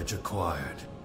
knowledge acquired.